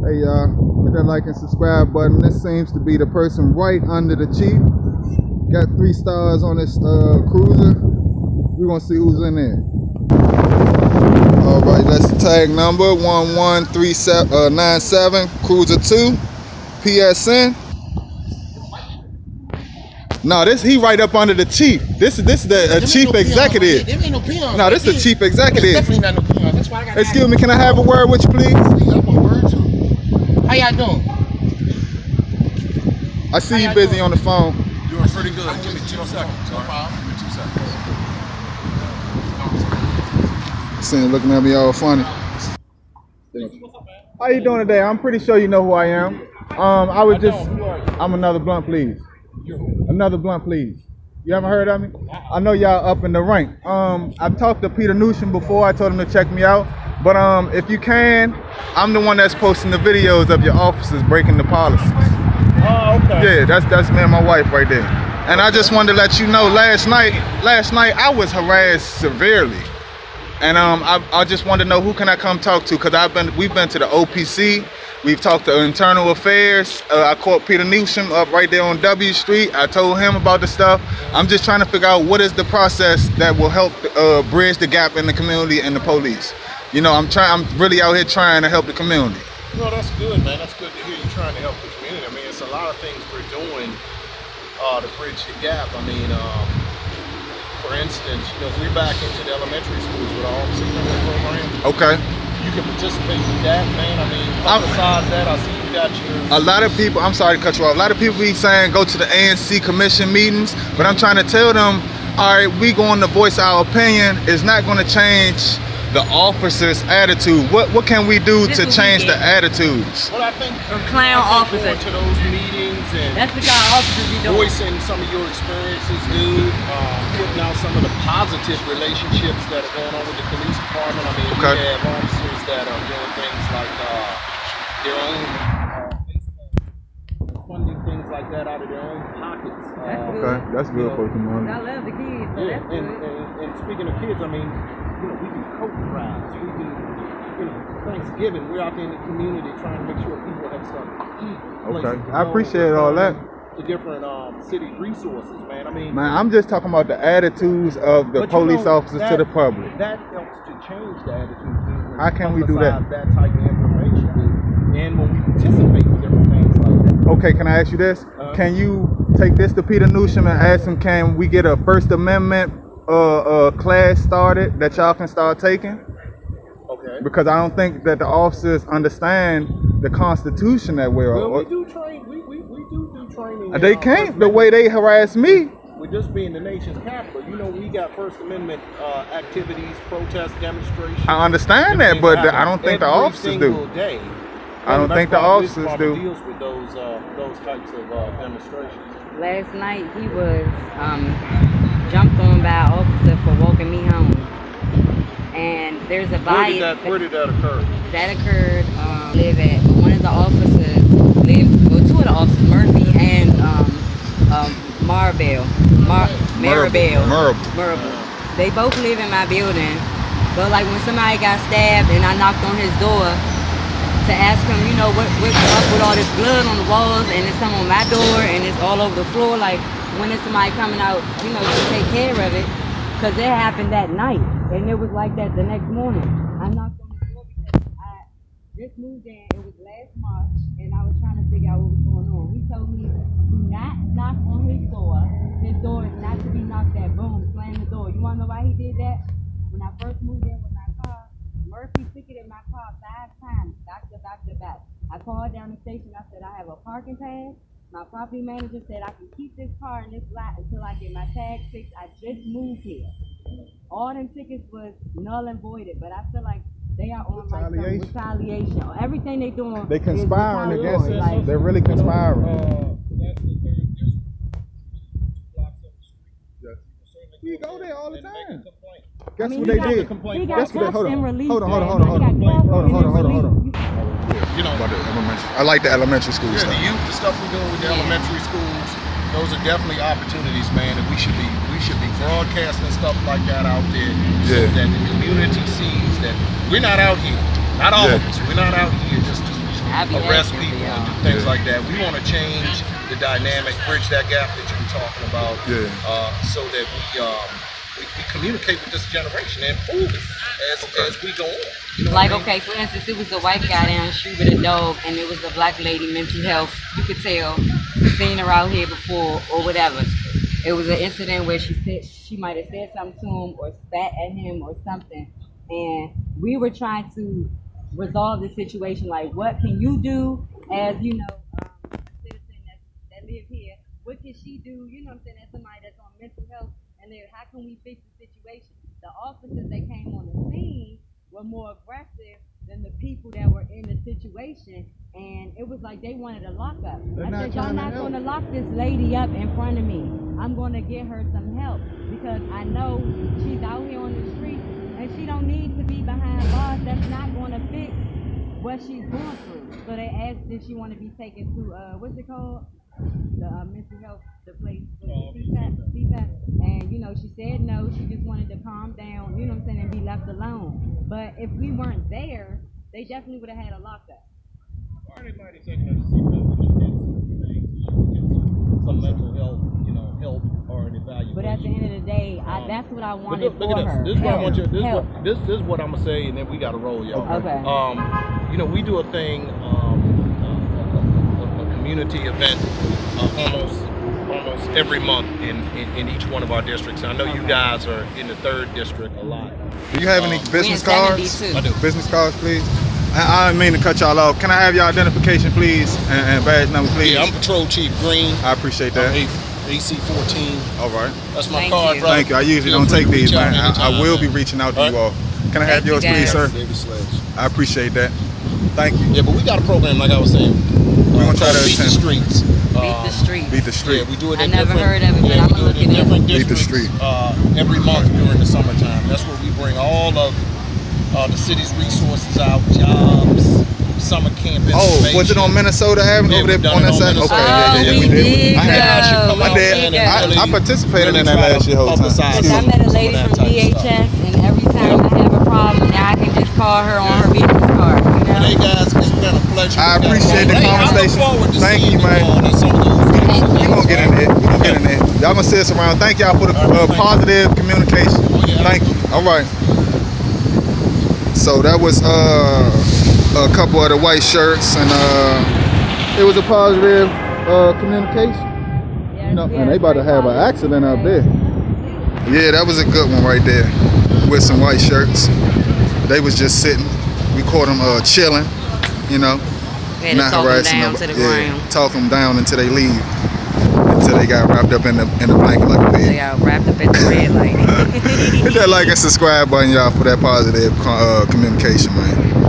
Hey y'all, hit that like and subscribe button. This seems to be the person right under the chief. Got three stars on this uh, cruiser. We're gonna see who's in there. All right, that's the tag number 113797 uh, Cruiser 2 PSN. No, this he right up under the chief. This is this is the uh, chief no executive. No. No, this is the chief executive. Definitely not no. That's why I got. Excuse me, can I have a word with you, please? How y'all doing? I see you busy on the phone. Doing pretty good. Give me two seconds. All right. Give me two seconds. Seeing looking at me all funny. How you doing today? I'm pretty sure you know who I am. Um, I was just. I'm another blunt, please. Another blunt, please. You haven't heard of me? I know y'all up in the rank. Um, I've talked to Peter Newsham before. I told him to check me out. But um, if you can, I'm the one that's posting the videos of your officers breaking the policies. Oh, okay. Yeah, that's that's me and my wife right there. And I just wanted to let you know, last night, last night I was harassed severely. And um, I, I just wanted to know who can I come talk to? Cause I've been, we've been to the OPC, we've talked to Internal Affairs. Uh, I called Peter Newsham up right there on W Street. I told him about the stuff. I'm just trying to figure out what is the process that will help uh, bridge the gap in the community and the police. You know, I'm trying. I'm really out here trying to help the community. No, that's good, man. That's good to hear you trying to help the community. I mean, it's a lot of things we're doing uh, to bridge the gap. I mean, um, for instance, you know, we're back into the elementary schools with our officer program. Okay. You can participate with that, man. I mean, I'm- besides that, I see you got your. A lot of people, I'm sorry to cut you off. A lot of people be saying go to the ANC commission meetings, but I'm trying to tell them, all right, we going to voice our opinion. It's not going to change the officer's attitude. What what can we do This to change the attitudes? Well, I think Or clown I think officer. going to those meetings and That's what y'all officers be doing. voicing some of your experiences, dude. Uh, putting out some of the positive relationships that are going on with the police department. I mean, Okay. we have officers that are doing things like uh, their own uh, funding things like that out of their own pockets. That's Uh, good. Okay, that's good for the I love the kids, so yeah, and, and, and speaking of kids, I mean, you know, we do coat drives. We do, you know, Thanksgiving. We're out there in the community trying to make sure people have something to eat. places Okay, I appreciate all that. The different um, city resources, man. I mean, Man, I'm just talking about the attitudes of the police know, officers to the public. That helps to change the attitude. How can we do that? That type of information, and when we participate with different things like that. Okay, can I ask you this? Uh-huh. Can you take this to Peter Newsham and ask him, can we get a First Amendment uh, uh, class started that y'all can start taking? Okay. Because I don't think that the officers understand the Constitution that well. Well, we do train. We, we, we do do training. They our can't the way they harass me. with this being the nation's capital, you know, we got First Amendment uh, activities, protests, demonstrations. I understand that, but happen I don't think the officers do. Day. I don't think the officers do. Deals with those uh, those types of uh, demonstrations. Last night he was um, jumped on by an officer for walking me home. And there's a Where did that Where did that occur? that occurred. Um, live at one of the officers live well two of the officers Murphy and um, um, Maribel, Mar Maribel, Maribel. Maribel. They both live in my building, but like when somebody got stabbed and I knocked on his door to ask him, you know, what what's up with all this blood on the walls and it's some on my door and it's all over the floor. Like when is somebody coming out, you know, to take care of it? Because it happened that night and it was like that the next morning. I knocked on the door because I just moved in. It was last March, and I was trying to figure out what was going on. He told me, "Do not knock on his door. His door is not to be knocked at. Boom, slam the door." You want to know why he did that? When I first moved in with my car, Murphy ticketed my car five times, back to back to back. I called down the station. I said I have a parking pass. My property manager said I can keep this car in this lot until I get my tag fixed. I just moved here. All them tickets was null and voided, but I feel like they are on like some Retaliation. retaliation. Everything they doing, They conspiring against retaliatory. us. Like, They're really conspiring. Uh, that's the third district. Blocks up the street. We go there all the And make a time. Guess I mean, what they got- did? He got Guess what they? Hold on. released. Hold on. Hold on. Hold on. Hold on. Hold on. Hold on. Hold on. Hold on. You know, About the elementary. I like the elementary school Yeah, stuff. the youth, the stuff we're doing with the elementary schools, those are definitely opportunities, man, that we should be we should be broadcasting stuff like that out there so that the community sees that we're not out here. Not all of us. We're not out here just to I I arrest asking for people and do things Yeah. like that. We want to change the dynamic, bridge that gap that you were talking about, Yeah. uh, so that we, um, we we communicate with this generation and improve it as Okay. as we go on. You know Like, I mean? okay, for instance, it was a white guy down the street with a dog, and it was a black lady, mental health. You could tell, seen her out here before or whatever. It was an incident where she said she might have said something to him or spat at him or something, and we were trying to resolve the situation. Like, what can you do as you know um, a citizen that that live here? What can she do? You know what I'm saying? As somebody that's on mental health, and then how can we fix the situation? The officers that came on the scene were more aggressive than the people that were in the situation. And it was like they wanted a lockup. They're I said, Y'all not gonna lock this lady up in front of me. I'm gonna get her some help because I know she's out here on the street not fix what she's going through. So they asked if she want to be taken to uh what's it called? The uh, mental health, the place, CPEP, CPEP. And you know, she said no. She just wanted to calm down. You know what I'm saying, and be left alone. But if we weren't there, they definitely would have had a lockup. Or they might have taken her to see if we could get some things, so she could get some, some mental health, you know, help or an evaluation. But at the end of the day, I, Um, that's what I wanted look, look for at her. this. This is what I Help. want you. This is what this, this is what I'm gonna say, and then we got to roll, y'all. Okay. Um, you know, we do a thing, um, uh, a, a, a community event, uh, almost almost every month in, in, in each one of our districts. And I know you guys are in the third district a lot. Do you have any Um, business cards? I do. Business cards, please. I, I didn't mean to cut y'all off. Can I have your identification, please, and, and badge number, please? Yeah, I'm Patrol Chief Green. I appreciate I'm that. AC 14. All right. That's my Thank card, you. brother. Thank you. I usually Feel don't take these, man. I, I will man. be reaching out to All you all. Can I have Thank you, yours, please, sir? David Sledge. I appreciate that. Thank you. Yeah, but we got a program, like I was saying. We're gonna try to beat the attend. streets. Beat the street. Beat the street. Yeah, we do it I never different, heard of it, but yeah, I'ma look it in it up. different Beat the districts street. uh, every month during the summertime. That's where we bring all of uh, the city's resources out, jobs, summer camp Oh, was it on Minnesota Avenue Yeah, over there on that side? Okay, Minnesota. yeah, yeah, yeah, Oh, we we did. did I had, Guys should come I out did. I, really- I participated in that last year whole time. publicize Excuse I met a lady from type of stuff. DHS, and every time I have a problem, now I can just call her on her business card. You know? Hey guys, it's been a pleasure. I appreciate the Hey, I look conversation. Thank you, man. all in some of those Thank We you. gonna get in there. We gonna get in there. Y'all gonna see us around. Thank y'all for the uh, positive communication. Oh. Thank you. All right. So that was uh, a couple of the white shirts, and uh, it was a positive uh, communication. Yes, You know, we and they about to have an accident out there. Yeah, that was a good one right there with some white shirts. They was just sitting. We caught them uh, chilling, you know, We not talk them down nobody. to the yeah, ground. talk them down until they leave, until they got wrapped up in the in the blanket like a They pig. got wrapped up at the red light. Hit that like and subscribe button, y'all, for that positive uh, communication, man.